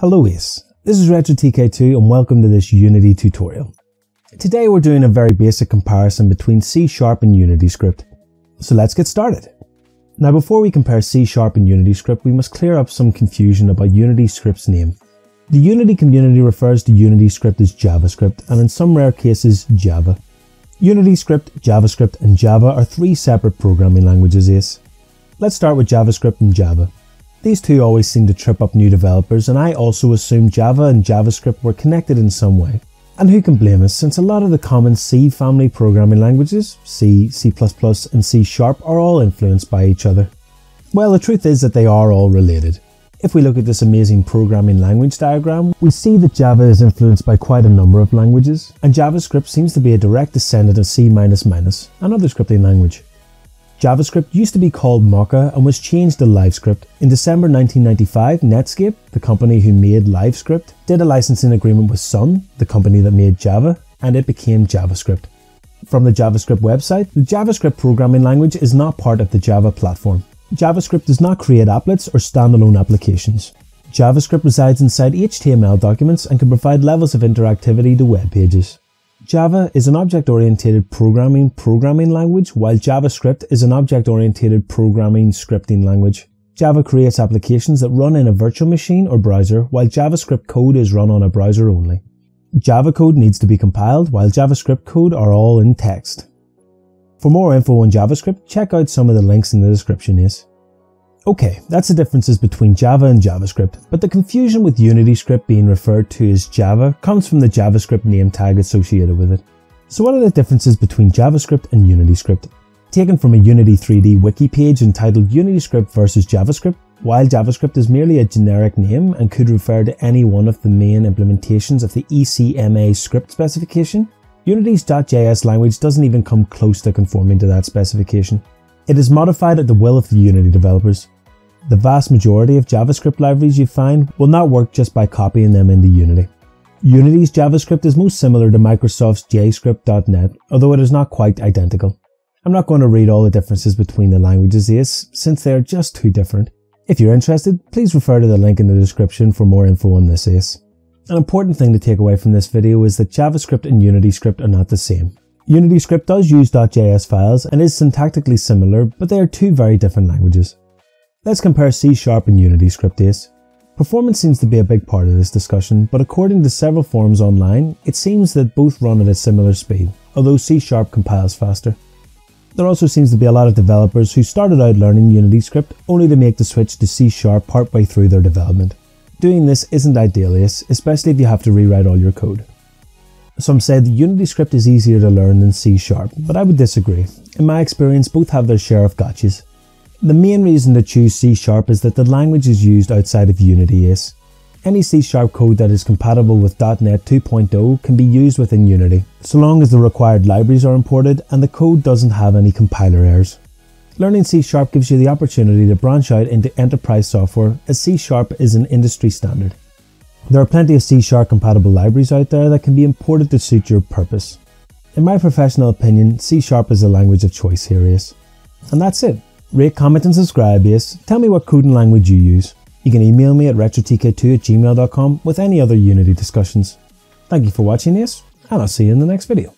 Hello Ace, this is RetroTK2 and welcome to this Unity tutorial. Today we're doing a very basic comparison between C Sharp and UnityScript. So let's get started. Now before we compare C Sharp and UnityScript we must clear up some confusion about UnityScript's name. The Unity community refers to UnityScript as JavaScript and in some rare cases Java. UnityScript, JavaScript and Java are three separate programming languages Ace. Let's start with JavaScript and Java. These two always seem to trip up new developers and I also assumed Java and JavaScript were connected in some way. And who can blame us since a lot of the common C family programming languages, C, C++ and C Sharp are all influenced by each other. Well, the truth is that they are all related. If we look at this amazing programming language diagram, we see that Java is influenced by quite a number of languages, and JavaScript seems to be a direct descendant of C++, and another scripting language. JavaScript used to be called Mocha and was changed to LiveScript. In December 1995, Netscape, the company who made LiveScript, did a licensing agreement with Sun, the company that made Java, and it became JavaScript. From the JavaScript website, the JavaScript programming language is not part of the Java platform. JavaScript does not create applets or standalone applications. JavaScript resides inside HTML documents and can provide levels of interactivity to web pages. Java is an object-oriented programming programming language, while JavaScript Ace an object-oriented programming scripting language. Java creates applications that run in a virtual machine or browser, while JavaScript code is run on a browser only. Java code needs to be compiled, while JavaScript code are all in text. For more info on JavaScript, check out some of the links in the description is. Okay, that's the differences between Java and JavaScript, but the confusion with UnityScript being referred to as Java comes from the JavaScript name tag associated with it. So what are the differences between JavaScript and UnityScript? Taken from a Unity 3D wiki page entitled UnityScript versus JavaScript, while JavaScript is merely a generic name and could refer to any one of the main implementations of the ECMAScript specification, Unity's .js language doesn't even come close to conforming to that specification. It is modified at the will of the Unity developers, the vast majority of JavaScript libraries you find will not work just by copying them into Unity. Unity's JavaScript is most similar to Microsoft's JScript.net, although it is not quite identical. I'm not going to read all the differences between the languages Ace, since they are just too different. If you're interested, please refer to the link in the description for more info on this Ace. An important thing to take away from this video is that JavaScript and UnityScript are not the same. UnityScript does use .js files and is syntactically similar, but they are two very different languages. Let's compare C Sharp and UnityScript Ace. Performance seems to be a big part of this discussion, but according to several forums online, it seems that both run at a similar speed, although C Sharp compiles faster. There also seems to be a lot of developers who started out learning UnityScript only to make the switch to C Sharp partway through their development. Doing this isn't ideal, especially if you have to rewrite all your code. Some say the UnityScript is easier to learn than C Sharp, but I would disagree. In my experience, both have their share of gotchas. The main reason to choose C Sharp is that the language Ace used outside of Unity is. Any C Sharp code that is compatible with .NET 2.0 can be used within Unity, so long as the required libraries are imported and the code doesn't have any compiler errors. Learning C Sharp gives you the opportunity to branch out into enterprise software as C Sharp is an industry standard. There are plenty of C Sharp compatible libraries out there that can be imported to suit your purpose. In my professional opinion, C Sharp is the language of choice here, Ace. And that's it. Rate, comment and subscribe, Ace. Tell me what coding language you use. You can email me at retrotk2 at gmail.com with any other Unity discussions. Thank you for watching, Ace, and I'll see you in the next video.